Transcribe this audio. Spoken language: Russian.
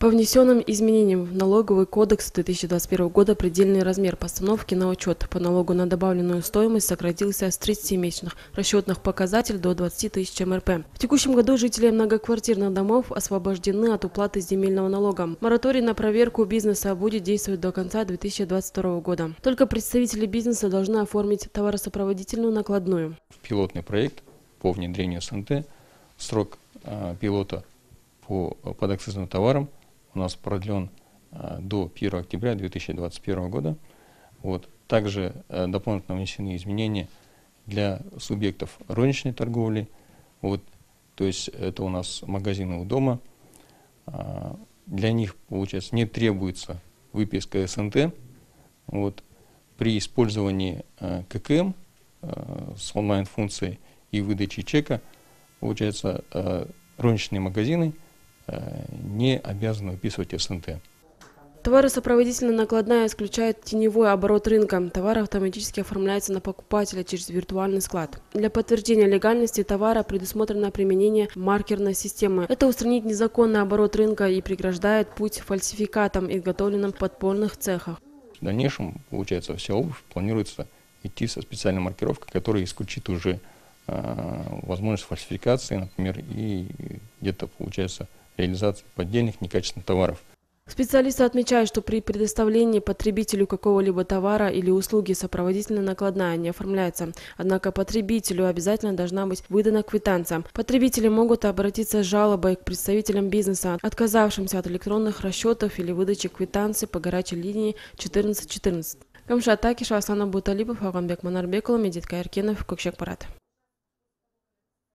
По внесенным изменениям в налоговый кодекс 2021 года предельный размер постановки на учет по налогу на добавленную стоимость сократился с 30-месячных расчетных показателей до 20 тысяч МРП. В текущем году жители многоквартирных домов освобождены от уплаты земельного налога. Мораторий на проверку бизнеса будет действовать до конца 2022 года. Только представители бизнеса должны оформить товаросопроводительную накладную. Пилотный проект по внедрению СНТ, срок э, пилота по подакцизным товарам – у нас продлен э, до 1 октября 2021 года. Вот. Также э, дополнительно внесены изменения для субъектов розничной торговли. Вот. То есть это у нас магазины у дома. А, для них, получается, не требуется выписка СНТ. Вот. При использовании э, ККМ с онлайн-функцией и выдачей чека, получается, розничные магазины – Э, не обязаны выписывать СНТ. Товаросопроводительная накладная исключает теневой оборот рынка. Товар автоматически оформляется на покупателя через виртуальный склад. Для подтверждения легальности товара предусмотрено применение маркерной системы. Это устранит незаконный оборот рынка и преграждает путь фальсификатам, изготовленным в подпольных цехах. В дальнейшем, получается, вся обувь планируется идти со специальной маркировкой, которая исключит уже э, возможность фальсификации, например, и где-то, получается, реализации поддельных некачественных товаров. Специалисты отмечают, что при предоставлении потребителю какого-либо товара или услуги сопроводительная накладная не оформляется. Однако потребителю обязательно должна быть выдана квитанция. Потребители могут обратиться с жалобой к представителям бизнеса, отказавшимся от электронных расчетов или выдачи квитанции по горячей линии 1414. Камшат Такиш, Аслана Буталипов, Аганбек Манарбекова, Медит Каиркенов, Кокшек Парад.